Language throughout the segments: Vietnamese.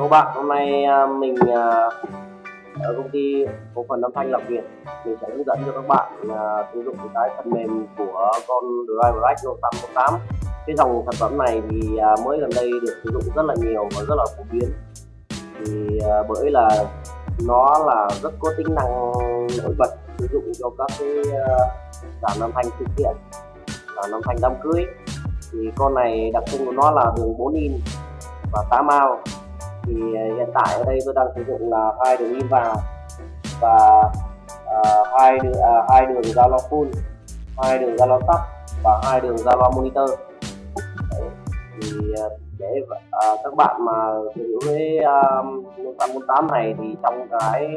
Các bạn, hôm nay à, mình à, ở công ty cổ phần âm thanh Lạc Việt mình sẽ hướng dẫn cho các bạn à, sử dụng cái phần mềm của con Drive Black Note 818 cái dòng sản phẩm này thì mới gần đây được sử dụng rất là nhiều và rất là phổ biến. Thì bởi là nó là rất có tính năng nổi bật sử dụng cho các cái dàn âm thanh sự kiện dàn âm thanh đám cưới. Thì con này đặc trưng của nó là đường 4 in và 8 ao thì ờ, hiện tại ở đây tôi đang sử dụng là hai đường in vào và uh, hai đường uh, đường giao full hai đường giao lo tắt và hai đường giao lo monitor Đấy. thì uh, để uh, các bạn mà sử dụng cái um, Note 848 này thì trong cái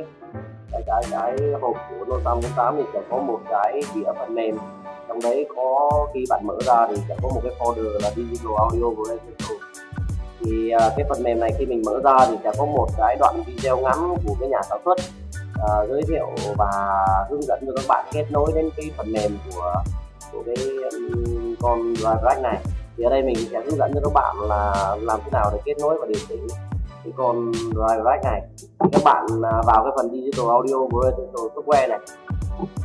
cái cái, cái hộp của Note 48 thì sẽ có một cái đĩa phần mềm trong đấy có khi bạn mở ra thì sẽ có một cái folder là digital audio processor thì uh, cái phần mềm này khi mình mở ra thì sẽ có một cái đoạn video ngắn của cái nhà sản xuất uh, giới thiệu và hướng dẫn cho các bạn kết nối đến cái phần mềm của của cái um, con drive này. Thì ở đây mình sẽ hướng dẫn cho các bạn là làm thế nào để kết nối và điều chỉnh cái con drive này. Thì các bạn uh, vào cái phần digital audio processor software này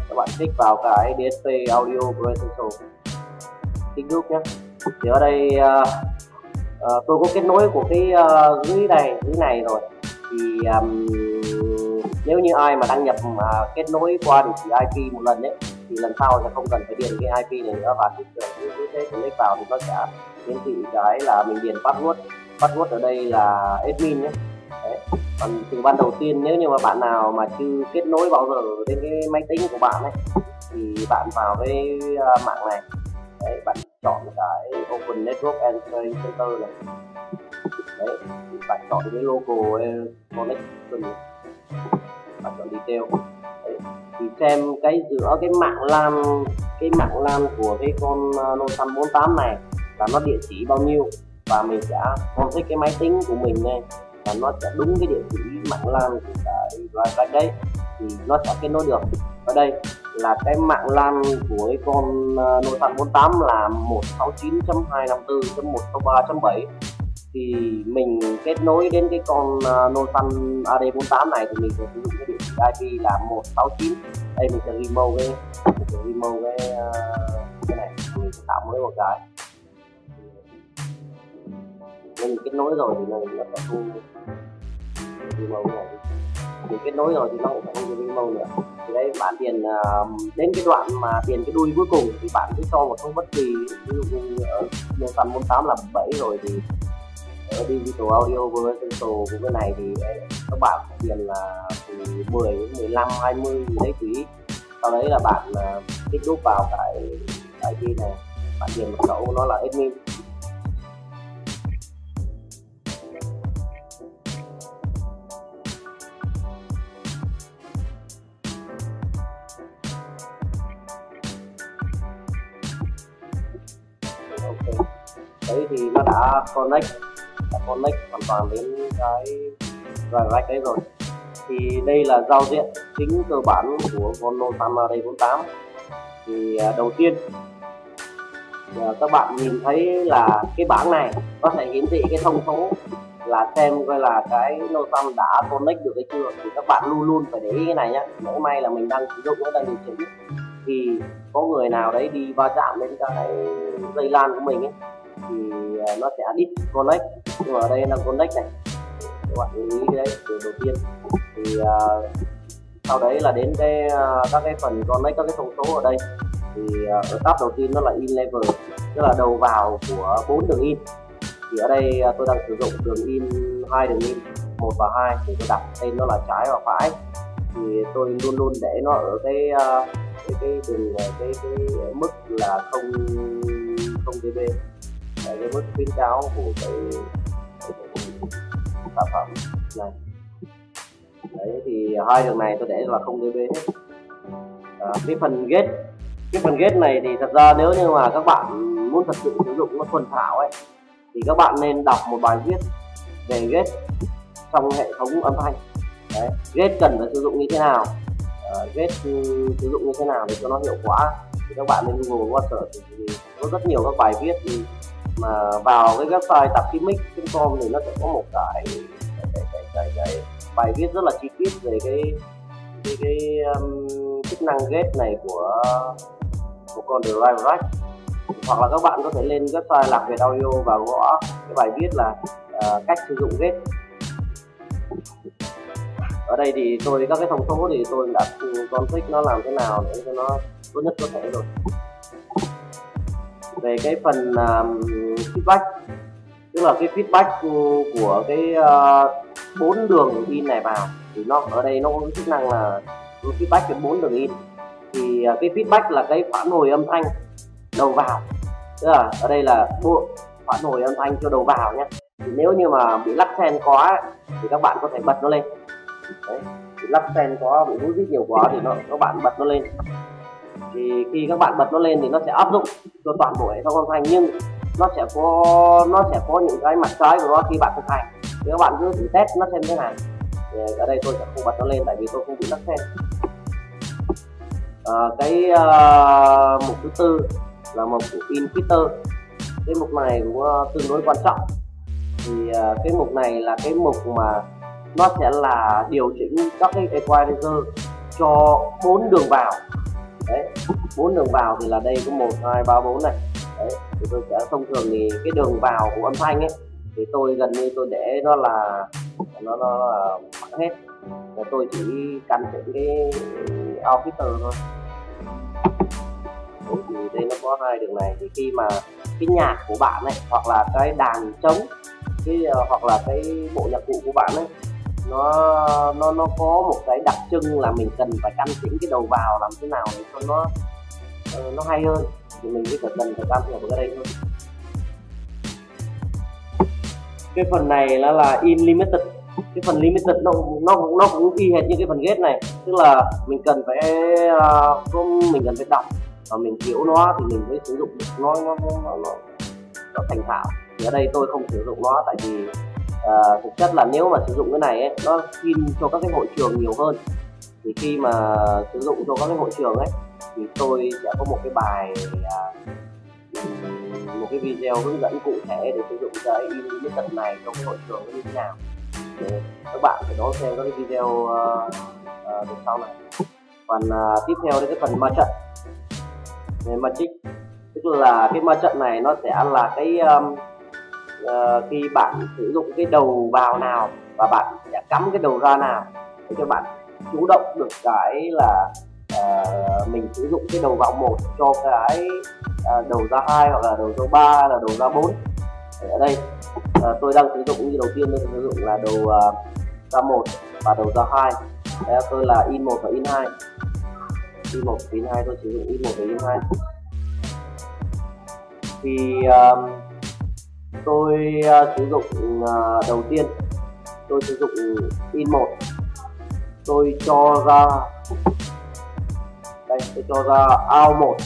các bạn click vào cái DSP audio processor. Kích giúp nhé. Thì ở đây uh, uh, tôi có kết nối của cái ờ, uh, dưới này dưới này rồi. Thì um, nếu như ai mà đăng nhập mà kết nối qua địa chỉ IP một lần đấy thì lần sau sẽ không cần phải điền cái IP này nữa và cứ cứ thế click vào thì nó sẽ hiển thị cái là mình điền password. Password ở đây là admin nhé. Đấy. còn từ ban đầu tiên nếu như mà bạn nào mà chưa kết nối bao giờ đến cái máy tính của bạn ấy thì bạn vào cái uh, mạng này đấy, bạn chọn cái Open Network and Sharing Center này. Đấy thì bạn chọn cái logo connection bạn chọn detail. Đấy. thì xem cái giữa cái mạng LAN cái mạng LAN của cái con ờ, uh, 48 này là nó địa chỉ bao nhiêu và mình sẽ config cái máy tính của mình này và nó sẽ đúng cái địa chỉ mạng LAN của cái drive đấy thì nó sẽ kết nối được. Ở đây là cái mạng LAN của cái con ờ, nội Note 48 là 169.254.163.7 thì mình kết nối đến cái con ờ, nội Note AD48 này thì mình sẽ sử dụng cái địa chỉ IP là 169 đây, mình sẽ remote cái, mình sẽ remote cái ờ, cái này, mình sẽ tạo mới một cái. Nên mình kết nối rồi thì nó sẽ thu remove này mình kết nối rồi thì nó cũng sẽ không remove nữa thì đây bạn điền uh, à, đến cái đoạn mà điền cái đuôi cuối cùng thì bạn cứ cho một số bất kỳ ví dụ như ở nhân phần 48 là bảy rồi thì ở digital audio với digital của cái này thì ờ, các bạn điền là từ 10 đến 15 20 gì đấy tùy sau đấy là bạn uh, kích đúc vào cái IP này bạn điền mật khẩu nó là admin. Đã connect đã connect hoàn toàn đến cái drive rack đấy rồi. Thì đây là giao diện chính cơ bản của con Note 48 thì à, đầu tiên à, các bạn nhìn thấy là cái bảng này có thể hiển thị cái thông số là xem coi là cái Note đã connect được hay chưa. Thì các bạn luôn luôn phải để ý cái này nhá. Nếu may là mình đang sử dụng, nó đang điều chỉnh. Thì có người nào đấy đi va chạm đến cái dây lan của mình ấy thì à, nó sẽ disconnect nhưng mà ở đây là connect này. Các bạn lưu ý cái đấy từ đầu tiên. Thì uh, sau đấy là đến cái uh, các cái phần connect các cái thông số ở đây. Thì uh, ở tab đầu tiên nó là in level tức là đầu vào của bốn đường in. Thì ở đây uh, tôi đang sử dụng đường in hai đường in một và hai thì tôi đặt tên nó là trái và phải. Thì tôi luôn luôn để nó ở cái uh, cái cái đường cái, cái, cái mức là không không db cái, cái mức khuyến cáo của cái, cái, cái sản phẩm này. Đấy thì hai đường này tôi để là không db hết. À, cái phần ghét cái phần ghét này thì thật ra nếu như mà các bạn muốn thật sự sử dụng nó thuần thảo ấy thì các bạn nên đọc một bài viết về ghét trong hệ thống âm thanh. Đấy ghét cần phải sử dụng như thế nào? Uh, ghét ừ, sử dụng như thế nào để cho nó hiệu quả? Thì các bạn nên google qua search thì có rất nhiều các bài viết mà vào cái website tạp chí mic.com thì nó sẽ có một cái cái, cái, cái, cái bài viết rất là chi tiết về cái cái, cái um, chức năng ghép này của của con Drive Rack. Hoặc là các bạn có thể lên website lạc việt audio và gõ cái bài viết là uh, cách sử dụng ghép. Ở đây thì tôi các cái thông số thì tôi đã config nó làm thế nào để cho nó tốt nhất có thể rồi về cái phần uh, feedback. Tức là cái feedback của cái ờ, bốn uh, đường in này vào thì nó ở đây nó có chức năng là feedback cái bốn đường in. Thì uh, cái feedback là cái phản hồi âm thanh đầu vào. Tức là ở đây là bộ phản hồi âm thanh cho đầu vào nhé. Thì nếu như mà bị lắc sen quá thì các bạn có thể bật nó lên. Đấy. Lắc sen quá bị hút nhiều quá thì nó các bạn bật nó lên thì khi các bạn bật nó lên thì nó sẽ áp dụng cho toàn bộ hệ thống âm thanh nhưng nó sẽ có nó sẽ có những cái mặt trái của nó khi bạn thực hành. Thì các bạn cứ thử test nó xem thế nào. Thì ở đây tôi sẽ không bật nó lên tại vì tôi không bị lắc sen à, ờ, cái uh, mục thứ tư là mục của infitter cái mục này cũng uh, tương đối quan trọng. Thì uh, cái mục này là cái mục mà nó sẽ là điều chỉnh các cái equalizer cho bốn đường vào đấy bốn đường vào thì là đây có một hai ba bốn này. Đấy thì tôi sẽ thông thường thì cái đường vào của âm thanh ấy thì tôi gần như tôi để nó là nó nó là bằng hết. Và tôi chỉ căn chỉnh cái outfitter thôi. Đấy, thì đây nó có hai đường này. Thì khi mà cái nhạc của bạn ấy hoặc là cái đàn trống cái ờ, hoặc là cái bộ nhạc cụ của bạn ấy nó nó nó có một cái đặc trưng là mình cần phải căn chỉnh cái đầu vào làm thế nào để cho nó ờ, nó hay hơn. Thì mình mới cần cần phải can thiệp vào đây thôi. Cái phần này nó là in limited cái phần limited nó nó nó cũng y hệt như cái phần ghét này. Tức là mình cần phải uh, mình cần phải đọc và mình hiểu nó thì mình mới sử dụng được. Nó nó nó, nó, nó thành thạo. Thì ở đây tôi không sử dụng nó tại vì à, thực chất là nếu mà sử dụng cái này ấy, nó in cho các cái hội trường nhiều hơn. Thì khi mà sử dụng cho các cái hội trường ấy thì tôi sẽ có một cái bài à, một cái video hướng dẫn cụ thể để sử dụng cái in tận này trong cái hội trường như thế nào. Để các bạn phải đón xem các cái video uh, uh, được sau này. Còn uh, tiếp theo đến cái phần ma trận. Về magic tức là cái ma trận này nó sẽ là cái um, uh, khi bạn sử dụng cái đầu vào nào và bạn sẽ cắm cái đầu ra nào để cho bạn chủ động được cái là uh, mình sử dụng cái đầu vào một cho cái uh, đầu ra hai hoặc là đầu ra ba là đầu ra bốn. Ở đây uh, tôi đang sử dụng như đầu tiên tôi sử dụng là đầu uh, ra một và đầu ra hai. Đây tôi là in một và in hai. In một in hai tôi sử dụng in một và in hai. Thì uh, tôi uh, sử dụng uh, đầu tiên tôi sử dụng in một. Tôi cho ra đây tôi cho ra ao một.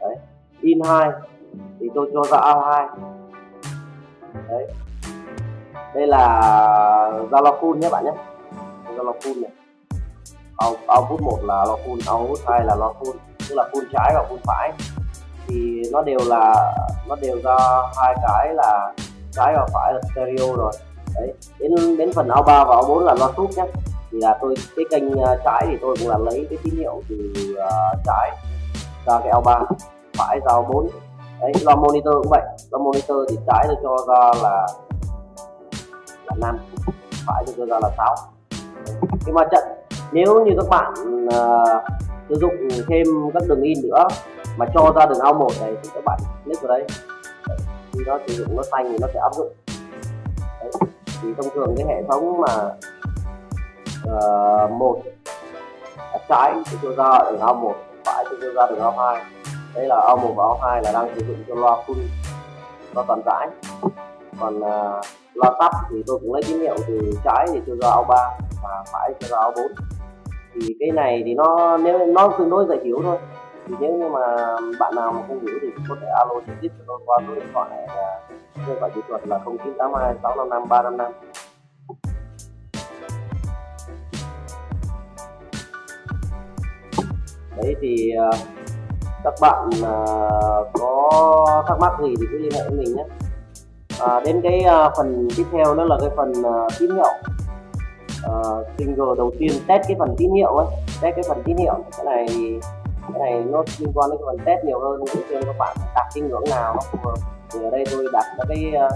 Đấy in hai thì tôi cho ra ao hai. Đấy. Đây là ra lo full nhé bạn nhé. Ra lo full này. Ao output một là lo full output hai là lo full tức là full trái và full phải thì nó đều là nó đều ra hai cái là trái và phải là stereo rồi. Đấy đến đến phần ao 3 và ao 4 là loa súp nhé. Thì là tôi cái kênh ờ, trái thì tôi cũng là lấy cái tín hiệu từ uh, trái ra cái ao 3 phải ra ao 4 đấy loa monitor cũng vậy. Loa monitor thì trái tôi cho ra là là 5 phải tôi cho ra là 6 cái ma trận nếu như các bạn uh, sử dụng thêm các đường in nữa mà cho ra đường ao một này thì các bạn click vào đây. Khi nó sử dụng nó xanh thì nó sẽ áp dụng. Đấy. thì thông thường cái hệ thống mà uh, một trái thì cho ra đường ao một phải thì cho ra đường ao hai. Đây là ao một và ao hai là đang sử dụng cho loa full loa toàn trái còn uh, loa tắt thì tôi cũng lấy tín hiệu từ trái thì cho ra ao ba và phải cho ra ao bốn. Thì cái này thì nó nếu nó tương đối dễ hiểu thôi thì nếu như mà bạn nào mà không hiểu thì có thể alo trực tiếp cho tôi qua số điện thoại à, số điện thoại kỹ thuật là 0982 655 355 đấy thì uh, các bạn uh, có thắc mắc gì thì cứ liên hệ với mình nhé. À, đến cái uh, phần tiếp theo đó là cái phần tín hiệu. Uh, single đầu tiên test cái phần tín hiệu ấy test cái phần tín hiệu. Cái này cái này, nó liên quan đến cái phần test nhiều hơn để cho các bạn đặt cái ngưỡng nào nó phù hợp. Thì ở đây tôi đặt cái ờ,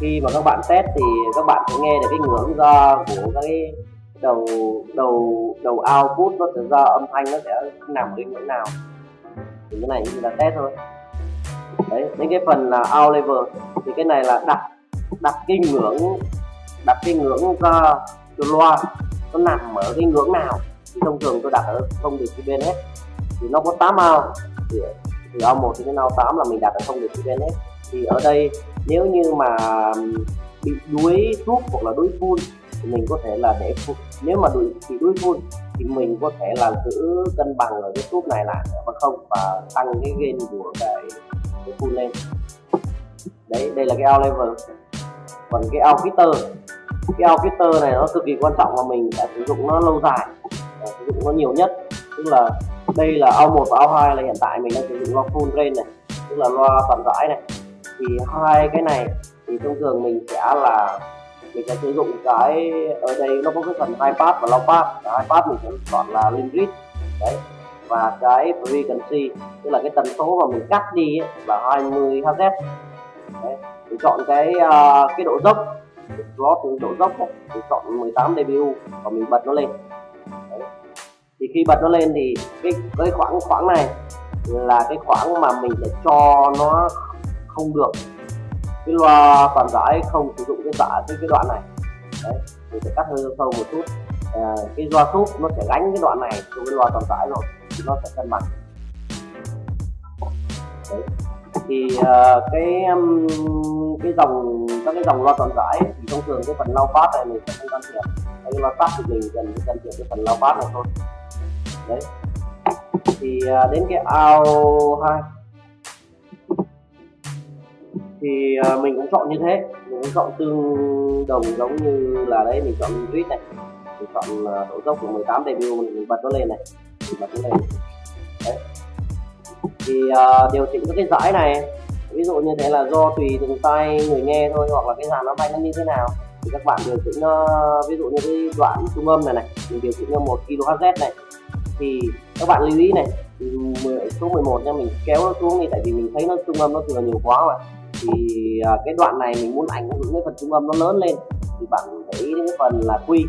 khi mà các bạn test thì các bạn sẽ nghe được cái ngưỡng ra của cái đầu đầu đầu output nó sẽ ra âm thanh nó sẽ nằm ở cái ngưỡng nào. Thì cái này chỉ là test thôi. Đấy, đến cái phần là out level thì cái này là đặt đặt cái ngưỡng, đặt cái ngưỡng ra cho loa nó nằm ở cái ngưỡng nào thông thường tôi đặt ở không được cái bên hết thì nó có 8 ao. Thì từ ao 1 đến ao 8 là mình đặt ở không được cái bên hết thì ở đây nếu như mà bị đuối thuốc hoặc là đuối phun thì mình có thể là để nếu mà bị, bị đuối phun thì mình có thể là giữ cân bằng ở cái thuốc này lại mà không? Và tăng cái gain của cái, cái phun lên. Đấy đây là cái out level. Còn cái out filter cái out filter này nó cực kỳ quan trọng và mình đã sử dụng nó lâu dài sử dụng nó nhiều nhất. Tức là đây là ao 1 và ao 2 là hiện tại mình đang sử dụng loa full range này tức là loa toàn rãi này. Thì hai cái này thì thông thường mình sẽ là mình sẽ sử dụng cái ở đây nó có cái phần high pass và low pass cái high pass mình sẽ chọn là limit đấy. Và cái frequency tức là cái tần số mà mình cắt đi ấy, là 20 Hz. Đấy. Mình chọn cái uh, cái độ dốc slot độ dốc ấy, mình chọn 18 dBu và mình bật nó lên thì khi bật nó lên thì cái cái khoảng khoảng này là cái khoảng mà mình phải cho nó không được. Cái loa toàn giải không sử dụng cái giả cái cái đoạn này. Đấy mình sẽ cắt hơi sâu một chút. À, cái loa súp nó sẽ gánh cái đoạn này cho cái loa toàn giải rồi thì nó sẽ cân bằng. Đấy thì uh, cái um, cái dòng các cái dòng loa toàn giải thì thông thường cái phần lau phát này mình sẽ không can thiệp. Cái loa phát thì mình cần can thiệp cái phần lau phát này thôi đấy. Thì à, đến cái ao hai. Thì à, mình cũng chọn như thế. Mình cũng chọn tương đồng giống như là đấy mình chọn grid này. Mình chọn à, độ dốc của 18 dB mình, bật nó lên này. Mình bật nó lên đấy. Thì uh, điều chỉnh các cái dải này ví dụ như thế là do tùy từng tay người nghe thôi hoặc là cái dàn âm thanh nó như thế nào thì các bạn điều chỉnh ví dụ như cái đoạn trung âm này này mình điều chỉnh cho một kHz này thì các bạn lưu ý này số 11 nha mình kéo nó xuống đi tại vì mình thấy nó trung âm nó thừa nhiều quá mà. Thì à, cái đoạn này mình muốn ảnh hưởng cái phần trung âm nó lớn lên thì bạn để những cái phần là quy.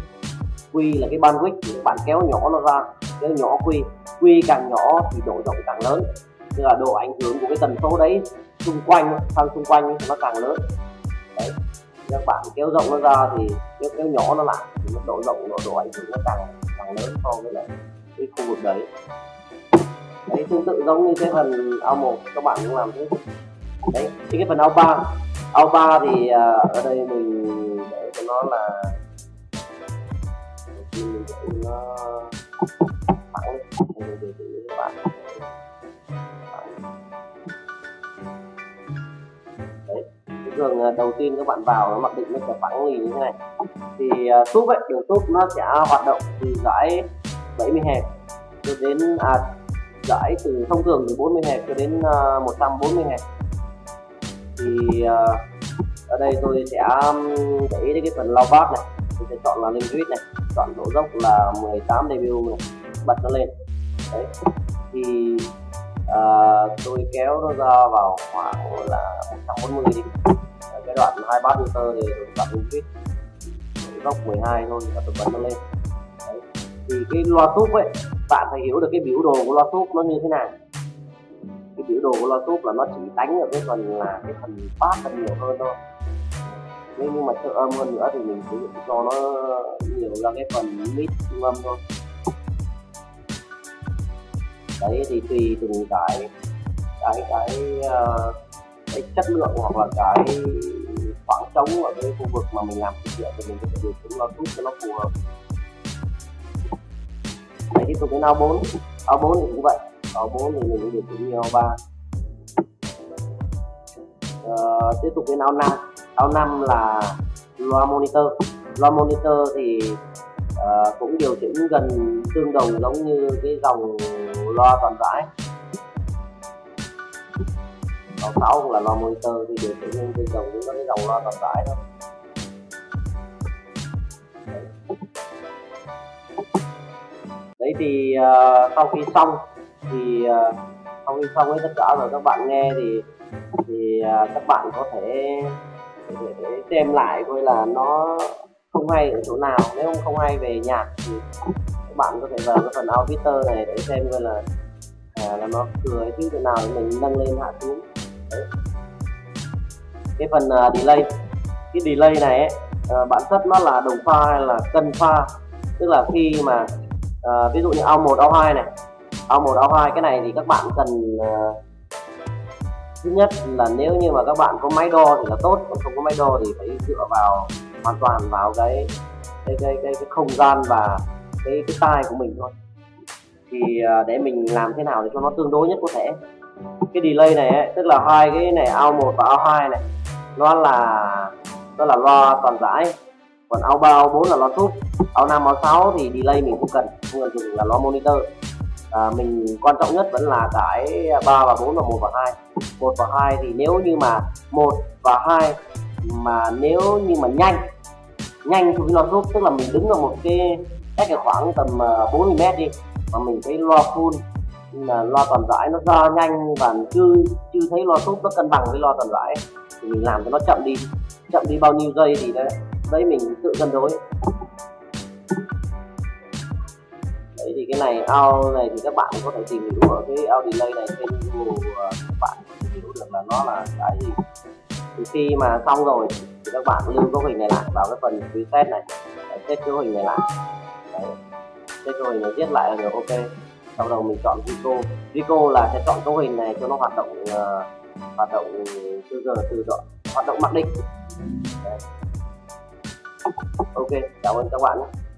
Quy là cái bandwidth thì bạn kéo nhỏ nó ra kéo nhỏ quy. Quy càng nhỏ thì độ rộng càng lớn. Tức là độ ảnh hưởng của cái tần số đấy xung quanh sang xung quanh nó càng lớn. Đấy. Các bạn kéo rộng nó ra thì kéo, kéo nhỏ nó lại thì nó độ rộng độ, độ ảnh hưởng nó càng càng lớn so với lại cái khu vực đấy. Đấy tương tự giống như cái phần ao một các bạn cũng làm thế. Đấy thì cái phần ao ba ao ba thì uh, ở đây mình để cho nó là mình để nó phẳng lên mình các bạn đấy cái thường à, đầu tiên các bạn vào nó mặc định nó sẽ phẳng lì như thế này. Thì uh, túp ấy đường túp nó sẽ hoạt động từ giải 70 hẹp cho đến à, giải từ thông thường từ 40 hẹp cho đến à, uh, 140 hẹp. Thì uh, ở đây tôi sẽ um, để ý đến cái phần lau bát này. Tôi sẽ chọn là linh này chọn độ dốc là 18 dBu này bật nó lên. Đấy. Thì uh, tôi kéo nó ra vào khoảng là 140 đi. Cái đoạn hai bát motor thì tôi chọn lên độ dốc 12 thôi và tôi bật nó lên thì cái loa túp ấy bạn phải hiểu được cái biểu đồ của loa túp nó như thế nào. Cái biểu đồ của loa túp là nó chỉ đánh ở cái phần là cái phần bass là nhiều hơn thôi. Nếu như mà trợ âm hơn nữa thì mình sử dụng cho nó nhiều là cái phần mid trung âm thôi. Đấy thì tùy từng cái cái cái uh, cái chất lượng hoặc là cái khoảng trống ở cái khu vực mà mình làm thực hiện thì mình có thể điều chỉnh loa túp cho nó phù hợp đấy tiếp tục đến ao 4 ao 4 thì cũng vậy. Ao 4 thì mình điều chỉnh như ao 3 à, ờ, tiếp tục đến ao 5 ao 5 là loa monitor. Loa monitor thì uh, cũng điều chỉnh gần tương đồng giống như cái dòng loa toàn rãi dòng 6 cũng là loa monitor thì điều chỉnh những tương đồng với cái dòng loa toàn tải thôi. Đấy thì uh, sau khi xong thì uh, sau khi xong hết tất cả rồi các bạn nghe thì thì uh, các bạn có thể để xem lại coi là nó không hay ở chỗ nào. Nếu không hay về nhạc thì các bạn có thể vào cái phần auditor này để xem coi là à, là nó thừa hay thứ nào để mình nâng lên hạ xuống. Đấy. cái phần uh, delay cái delay này ấy, uh, bản chất nó là đồng pha hay là cân pha? Tức là khi mà uh, ví dụ như ao 1 ao 2 này. Ao 1 ao 2 cái này thì các bạn cần uh, thứ nhất là nếu như mà các bạn có máy đo thì là tốt còn không có máy đo thì phải dựa vào hoàn toàn vào cái cái cái cái, cái không gian và cái cái tai của mình thôi. Thì à, để mình làm thế nào để cho nó tương đối nhất có thể. Cái delay này ấy, tức là hai cái này ao 1 và ao 2 này nó là nó là loa toàn giải còn ao 3 ao 4 là loa súp ao 5 ao 6 thì delay mình không cần không cần dùng là loa monitor. À, mình quan trọng nhất vẫn là cái 3 và 4 và 1 và 2 1 và 2 thì nếu như mà 1 và 2 mà nếu như mà nhanh nhanh thì loa giúp tức là mình đứng ở một cái cách khoảng tầm 40 à, mét đi mà mình thấy loa full là loa toàn giải nó ra nhanh và chưa chưa thấy loa súp nó cân bằng với loa toàn giải thì mình làm cho nó chậm đi. Chậm đi bao nhiêu giây thì đấy đấy mình tự cân đối đấy thì cái này ao này thì các bạn có thể tìm hiểu ở cái ao delay này trên Google à, các bạn có thể hiểu được là nó là cái gì thì khi mà xong rồi thì các bạn lưu cấu hình này lại vào cái phần preset này để set cấu hình này lại đấy. set cấu hình này viết lại là được ok sau đầu mình chọn Vico Vico là sẽ chọn cấu hình này cho nó hoạt động uh, hoạt động từ giờ từ đoạn hoạt động mặc định ok cảm ơn các bạn nhé.